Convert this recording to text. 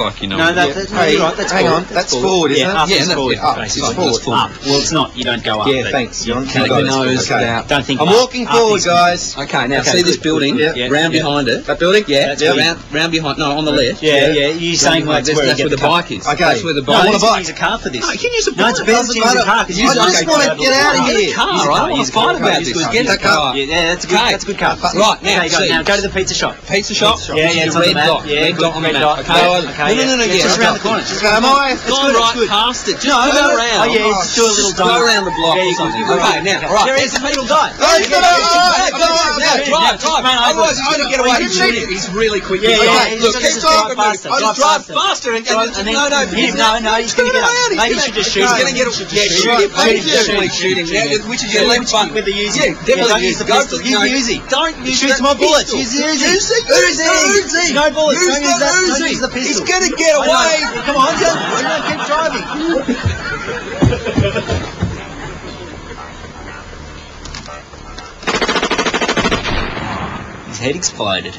like you know. No, that, Yeah. that, no, Hey, you're right. That's hang forward. on, that's forward, isn't yeah, it? Up Yeah, is forward. yeah, up, Basically. it's forward. Up. Well, it's not. You don't go up. Yeah, thanks. You, You're on you the nose Okay. Don't think I'm up. walking forward, guys. Okay, now Okay, see this building good. Yeah, round yeah. behind it. That building? Yeah, That's yeah, round, round behind. No, on the left. Yeah, yeah. You're saying Round that's where, that's you where get the bike is. Okay. That's where the No, bike. I No, want you a bike. use a car for this. No, you can use a No, it's bike. better to use a car I just want to get out of Get here. a car, Use a right? car, I want use to a car. fight about this. Get a That car. car. Yeah, yeah, that's a good. Okay. That's a good car. Right, now, go, see. now go to the pizza shop. Pizza shop. Yeah, yeah, it's on the red map. dot. Yeah, red dot on the map. dot. Okay. No, no, no, no. yeah, Yeah, just around the corner. Just go, am I? That's Go good, right good. past it. Just No, go no, around. Oh yeah, just do a little Go around the block Yeah, or something. Okay, now, right. There is a little dive. Oh, he's got a- Hey, oh, go on, now, drive, drive. I- Otherwise, going to get away. He's really, he's really quick. Yeah, yeah, Look, keep talking. I'll drive faster. faster and, Drive- and, and then- no, no, no, no, he's gonna get up. around. Maybe you should just shoot He's going to get. Shoot Yeah, shoot him. Shoot him. Maybe Shoot him. definitely shoot him. Which is your left button? with the Uzi. Yeah, definitely use the go pistol. for- Use the Uzi. Don't use Shoots the more bullets. Use the Uzi. The Uzi. Uzi. No bullets. Don't the use that. Don't use the pistol. He's going to get away. Come on, just keep driving. His head exploded.